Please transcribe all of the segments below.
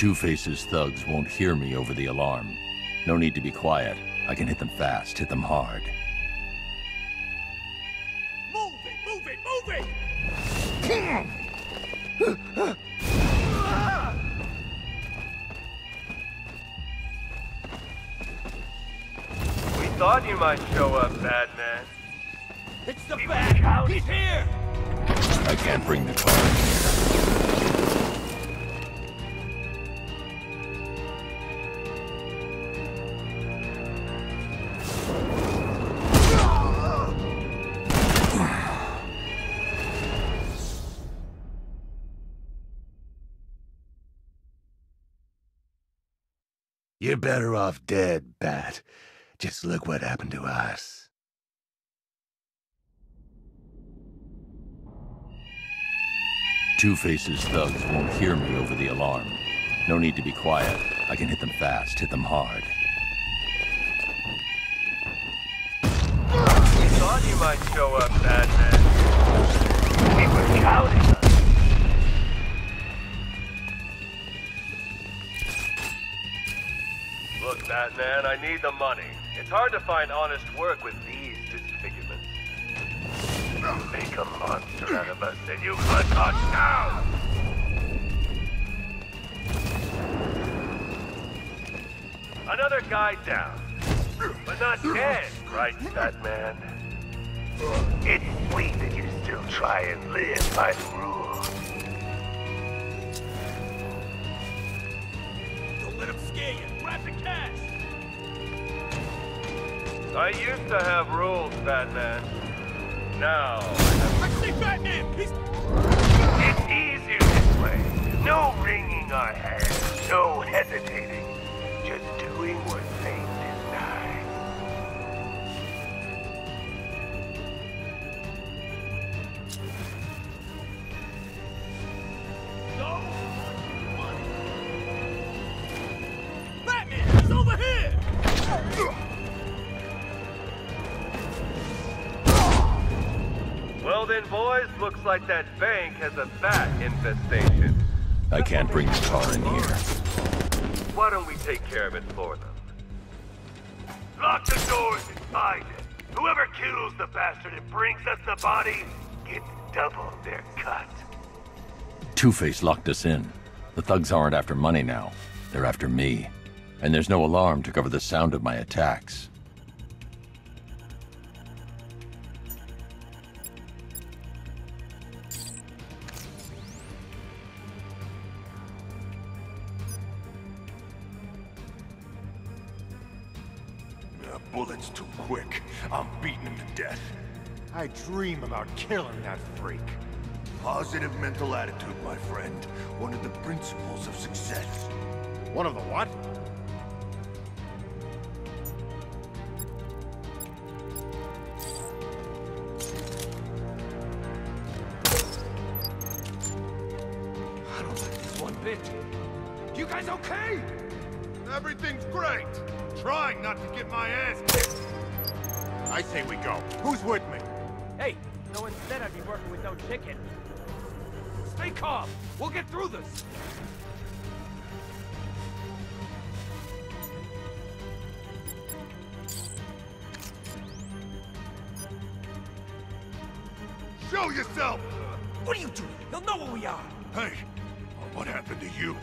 Two-Face's thugs won't hear me over the alarm. No need to be quiet. I can hit them fast, hit them hard. You're better off dead, Bat. Just look what happened to us. Two-Face's thugs won't hear me over the alarm. No need to be quiet. I can hit them fast, hit them hard. We thought you might show up, bad man. We were counting Look, Batman, I need the money. It's hard to find honest work with these disfigurements. Make a monster out of us, and you could touch now! Another guy down. But not dead, right, Batman? It's sweet that you still try and live by the rules. I used to have rules, Batman. Now, I see Batman! He's... it's easier this way. No wringing our hands, no hesitating. Just doing what like that bank has a bat infestation. I can't bring the car in here. Why don't we take care of it for them? Lock the doors and find it. Whoever kills the bastard and brings us the body gets double their cut. Two-Face locked us in. The thugs aren't after money now. They're after me. And there's no alarm to cover the sound of my attacks. Killing that freak. Positive mental attitude, my friend. One of the principles of success. One of the what? I don't like this one bit. You guys okay? Everything's great. Trying not to get my ass kicked. I say we go. Who's with me? Hey, no said I'd be working with no chicken. Stay calm. We'll get through this. Show yourself! What are you doing? They'll know where we are. Hey, what happened to you?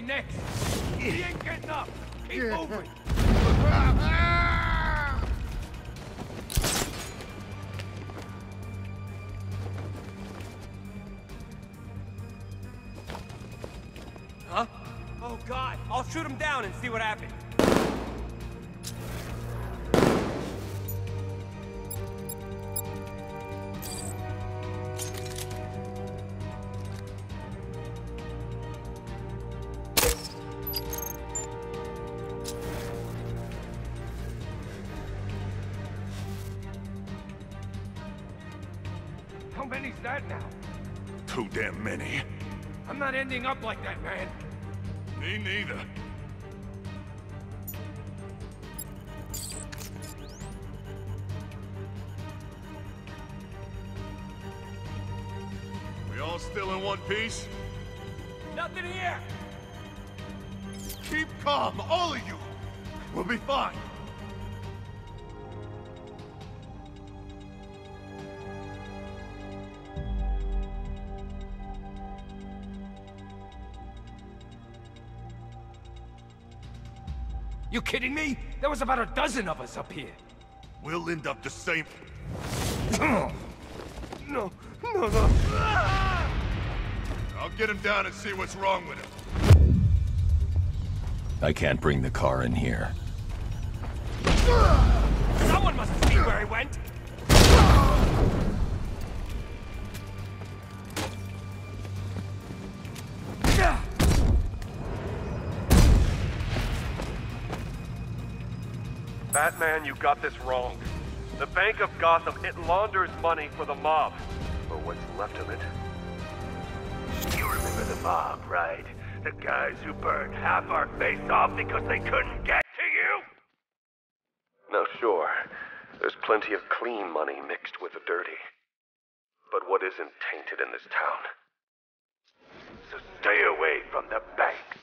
Be next. He ain't getting up. Keep moving. Huh? Oh, God. I'll shoot him down and see what happens. I'm not ending up like that, man. Me neither. We all still in one piece? You kidding me? There was about a dozen of us up here. We'll end up the same... No, no, no. I'll get him down and see what's wrong with him. I can't bring the car in here. Someone must have seen where he went. Batman, you got this wrong. The Bank of Gotham, it launders money for the mob. Or what's left of it. You remember the mob, right? The guys who burned half our face off because they couldn't get to you? Now, sure, there's plenty of clean money mixed with the dirty. But what isn't tainted in this town? So stay away from the bank.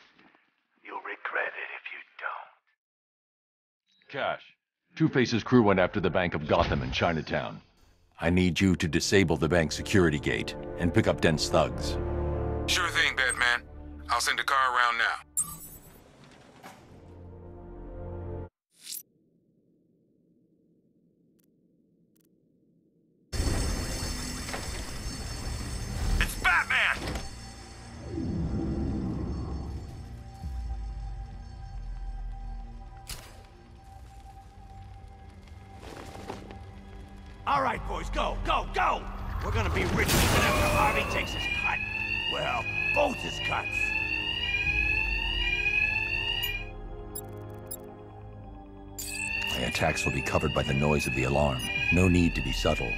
You'll regret it if you don't. Cash. Two-Face's crew went after the Bank of Gotham in Chinatown. I need you to disable the bank security gate and pick up Dent's thugs. Sure thing, Batman. I'll send a car around now. Covered by the noise of the alarm. No need to be subtle.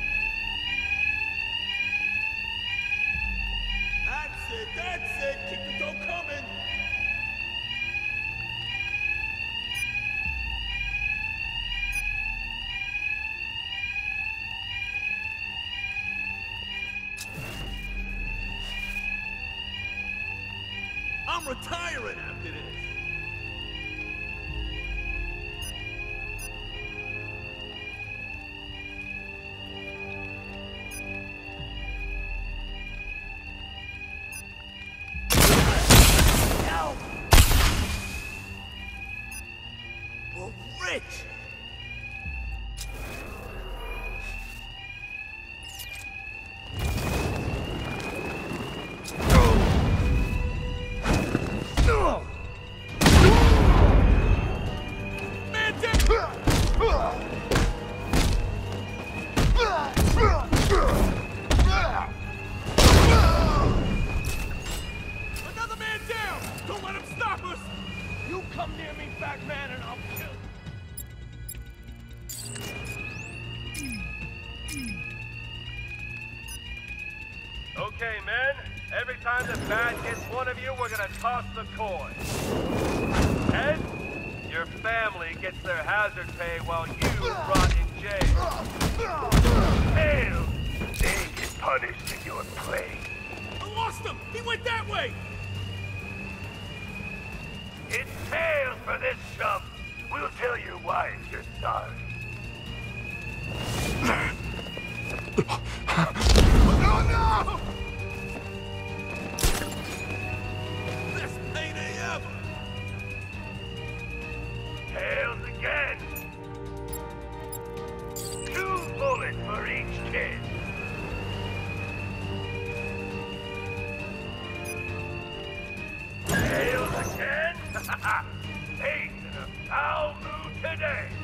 Come near me, Batman, and I'll kill Okay, men. Every time the bat hits one of you, we're gonna toss the coin. Head, your family gets their hazard pay while you rot in jail. Tail! They get punished in your place. I lost him! He went that way! It's tails for this chump. We'll tell your wife you're sorry. Oh no! Best payday ever! Tails again. Two bullets for each in a today.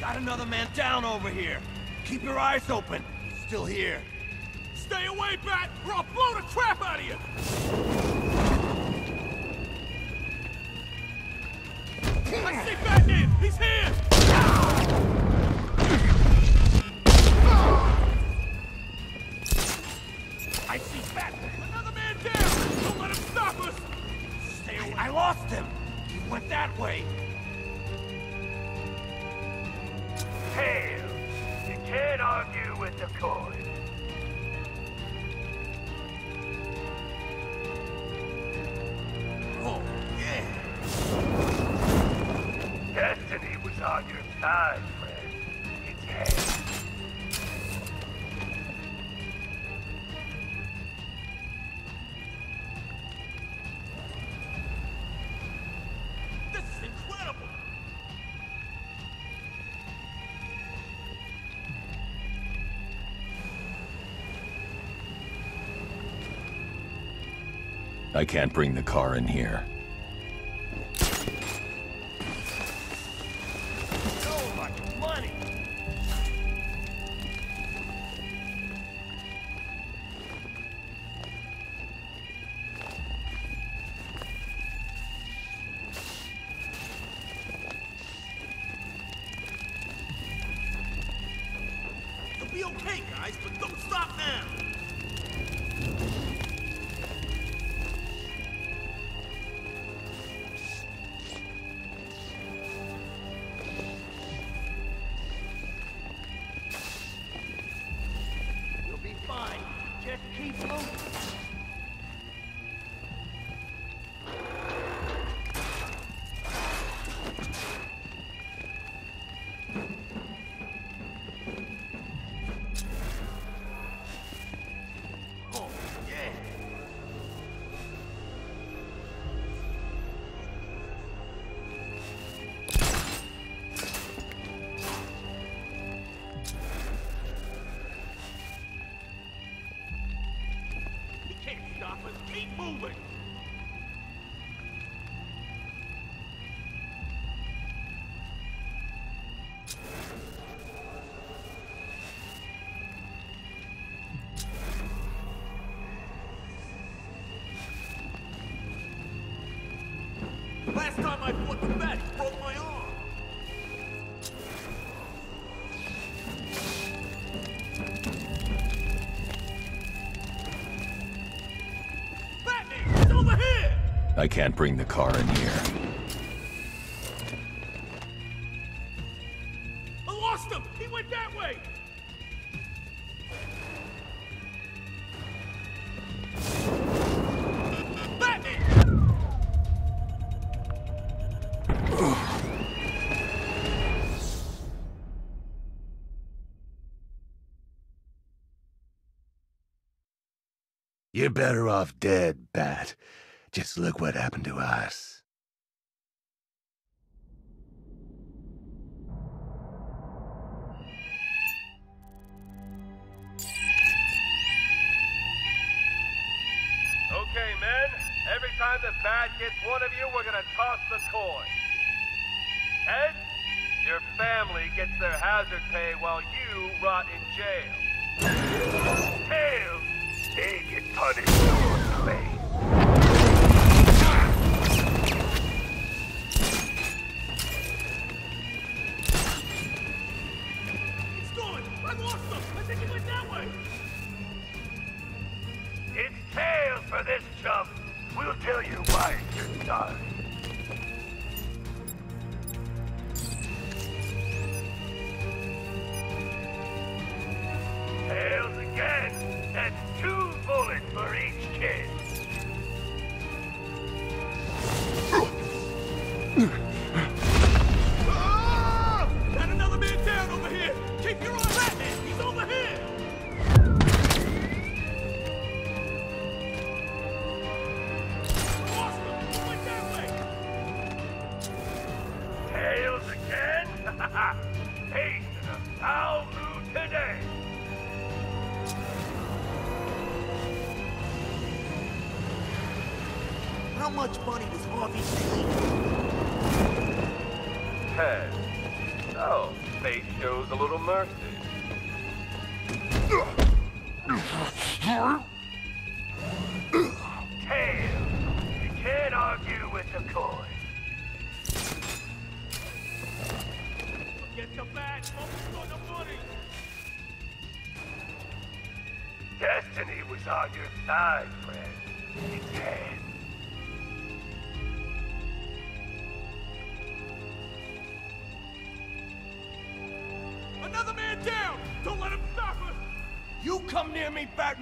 Got another man down over here. Keep your eyes open. He's Still here. Stay away, Bat, or I'll blow the crap out of you! I can't bring the car in here. So much money. Last time I fought the bat, he broke my arm! Batman! He's over here! I can't bring the car in here. You're better off dead, Bat. Just look what happened to us. Okay, men. Every time the bat gets one of you, we're gonna toss the coin. Heads, your family gets their hazard pay while you rot in jail. Tails, they get punished for play. He's gone! I lost him! I think he went that way! It's Tails for this chump. We'll tell you why you're done. Ten. Oh, fate shows a little mercy. Tails. You can't argue with the coin. Get the bag, focus on the money. Destiny was on your side, friend. It's dead.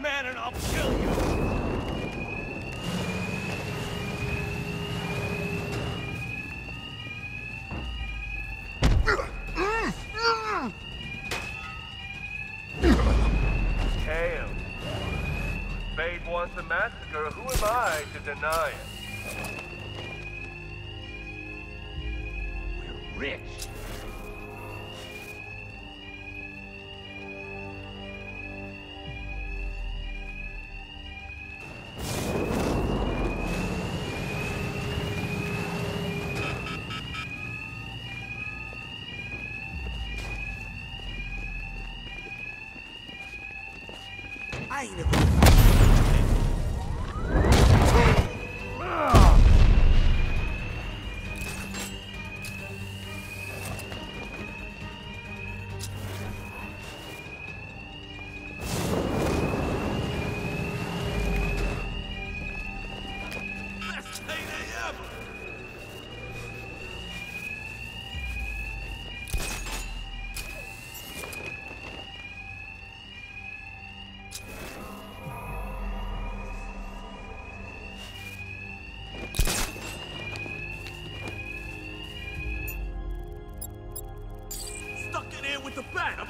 Batman, and I'll kill I ain't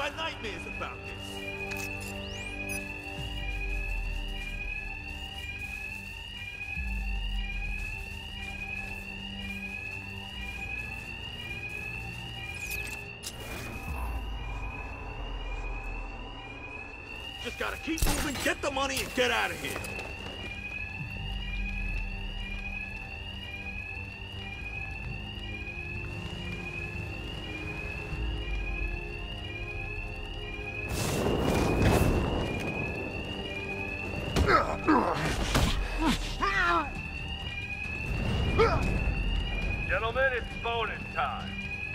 had nightmares about this. Just gotta keep moving, get the money, and get out of here. Gentlemen, it's bonus time.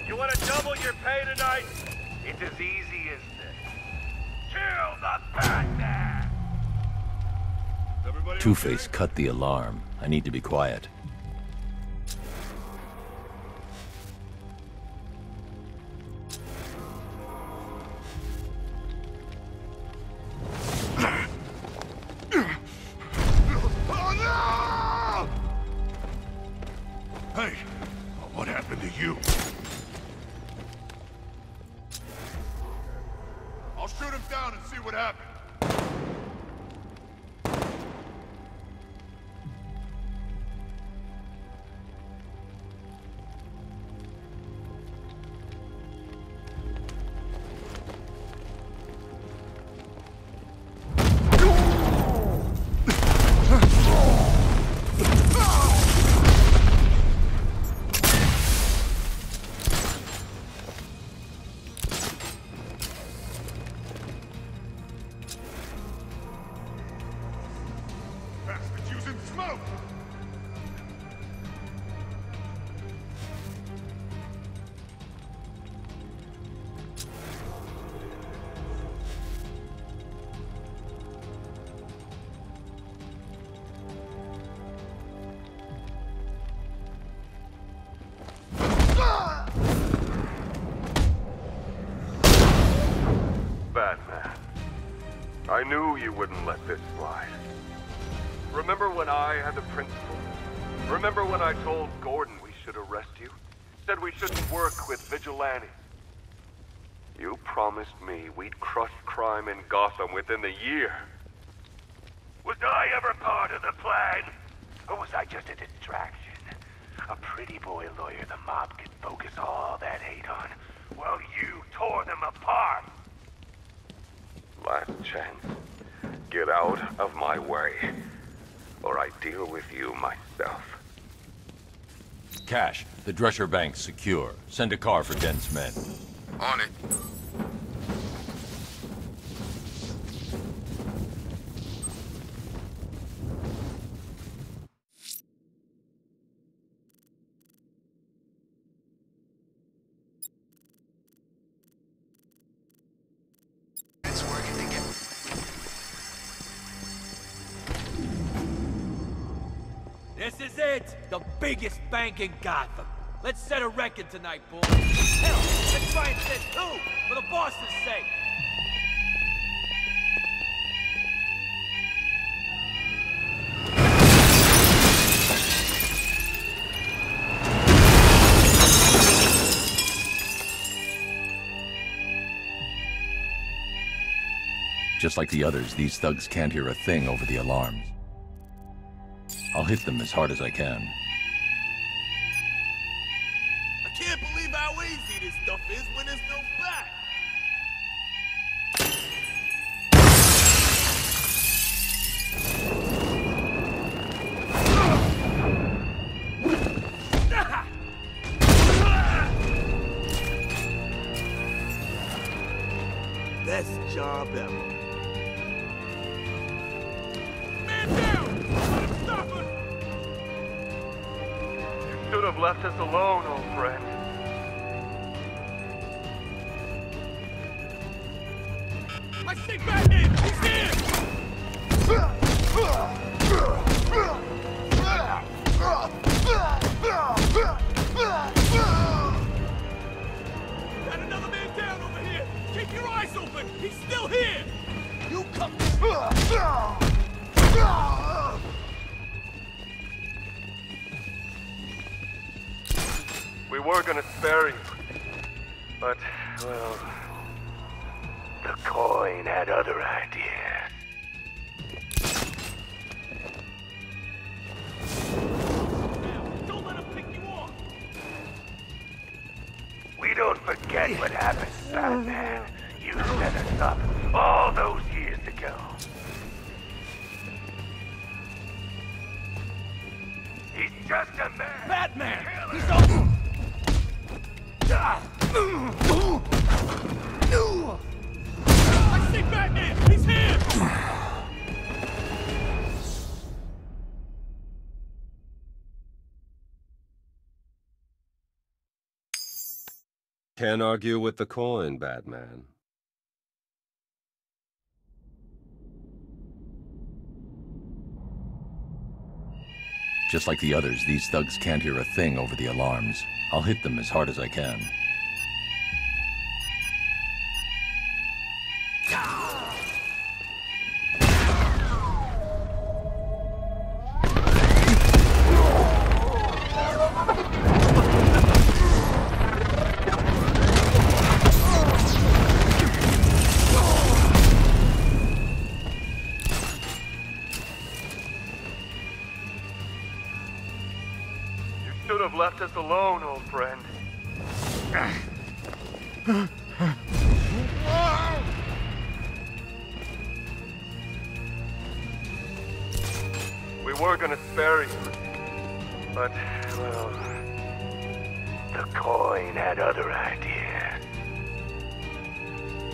You want to double your pay tonight? It's as easy as this. Kill the Batman! Everybody Two-Face cut the alarm. I need to be quiet. Hey, what happened to you? I'll shoot him down and see what happens. Batman. I knew you wouldn't let this slide. Remember when I had the principal? Remember when I told Gordon we should arrest you? Said we shouldn't work with vigilantes? You promised me we'd crush crime in Gotham within the year. Was I ever part of the plan? Or was I just a distraction? A pretty boy lawyer the mob could focus all that hate on, while you tore them apart last chance. Get out of my way, or I deal with you myself. Cash, the Drescher Bank secure. Send a car for Dent's men. On it. This is it! The biggest bank in Gotham. Let's set a record tonight, boys. Hell, let's try and set two, for the boss's sake. Just like the others, these thugs can't hear a thing over the alarms. I'll hit them as hard as I can. I can't believe how easy this stuff is when there's no back. Best job ever. Left us alone, old friend. We don't forget what happened, Batman. You set us up all those years ago. He's just a man. Batman! He's all... Ah. I see Batman! He's here! Can't argue with the coin, Batman. Just like the others, these thugs can't hear a thing over the alarms. I'll hit them as hard as I can. Left us alone, old friend. We were gonna spare you. But, well, the coin had other ideas.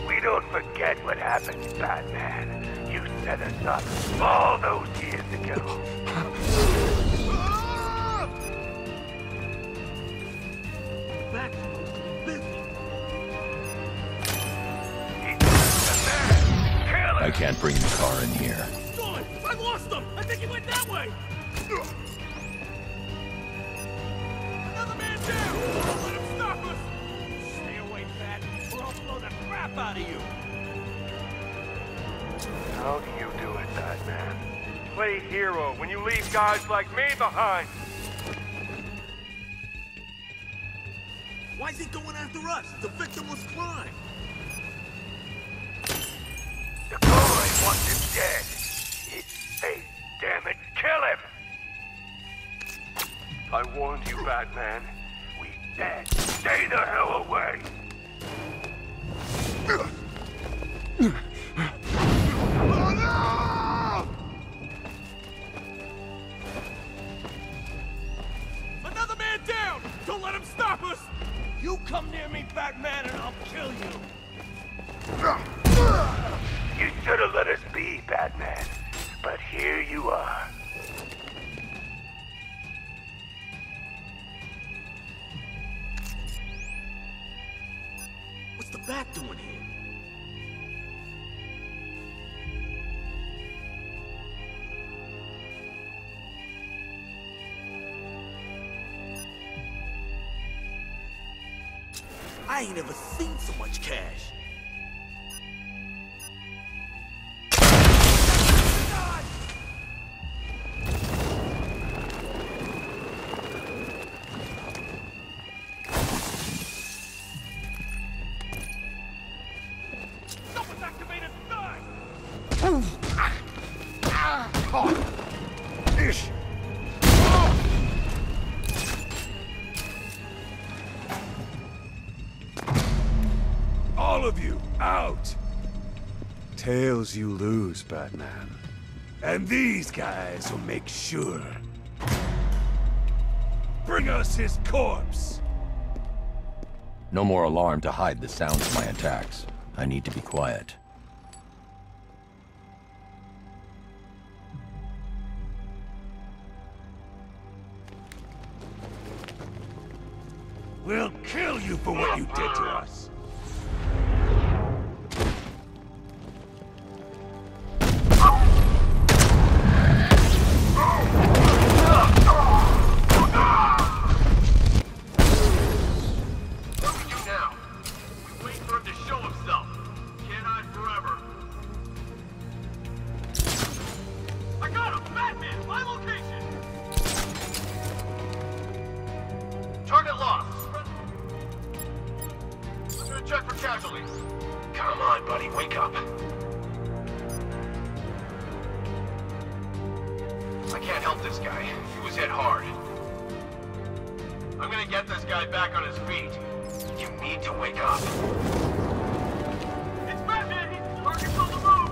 We don't forget what happened, Batman. You set us up all those years ago. I can't bring the car in here. Gone! I lost them! I think he went that way! Another man down! Don't let him stop us! Stay away, Bat, or I'll blow the crap out of you! How do you do it, Batman? Play hero when you leave guys like me behind. Why is he going after us? It's a victimless crime! Dead. Fate, damn it. Kill him! I warned you, Batman. We dead. Stay the hell away! What's the bat doing here? I ain't ever seen so much cash. Tails you lose, Batman. And these guys will make sure. Bring us his corpse! No more alarm to hide the sounds of my attacks. I need to be quiet. We'll kill you for what you did to us! I'm gonna get this guy back on his feet. You need to wake up. It's Batman! He's target's on the move!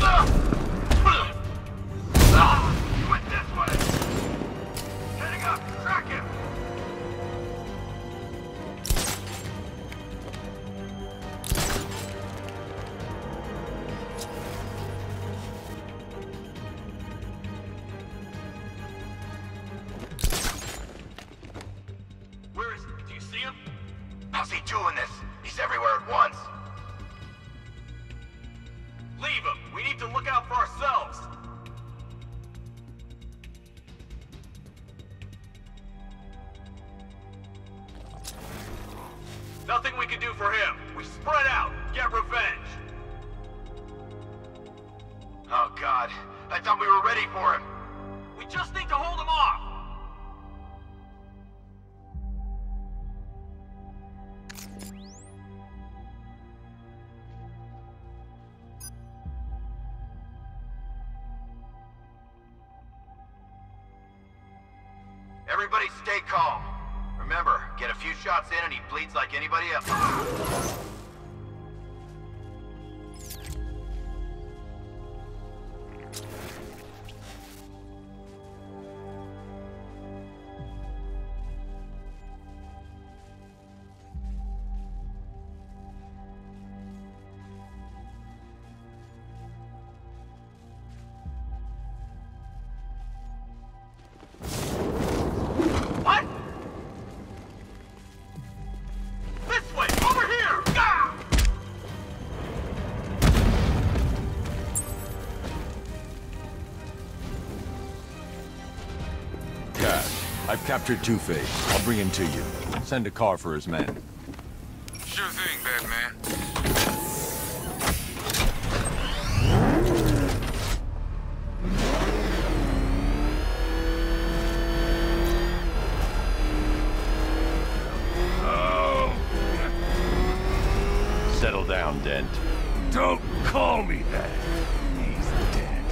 Oh, Everybody stay calm. Remember, get a few shots in and he bleeds like anybody else. I've captured Two-Face. I'll bring him to you. Send a car for his men. Sure thing, Batman. Oh. Settle down, Dent. Don't call me that! He's dead.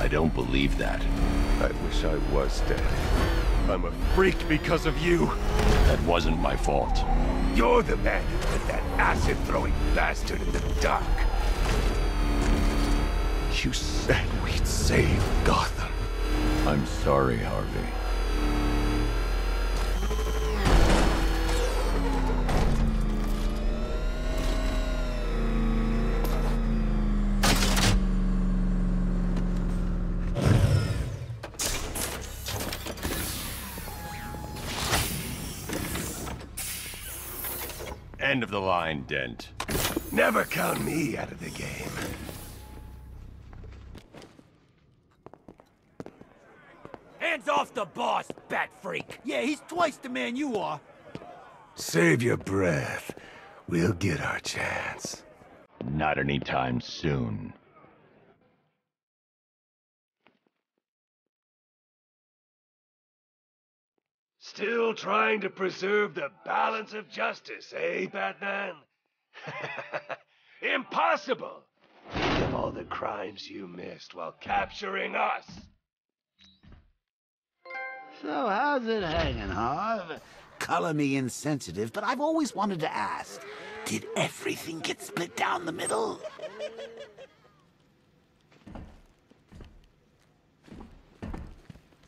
I don't believe that. I wish I was dead. I'm a freak because of you. That wasn't my fault. You're the man who put that acid-throwing bastard in the dock. You said we'd save Gotham. I'm sorry, Harvey. End of the line, Dent. Never count me out of the game. Hands off the boss, bat freak! Yeah, he's twice the man you are. Save your breath. We'll get our chance. Not anytime soon. Still trying to preserve the balance of justice, eh, Batman? Impossible! Think of all the crimes you missed while capturing us. So how's it hanging, Harv? Color me insensitive, but I've always wanted to ask. Did everything get split down the middle?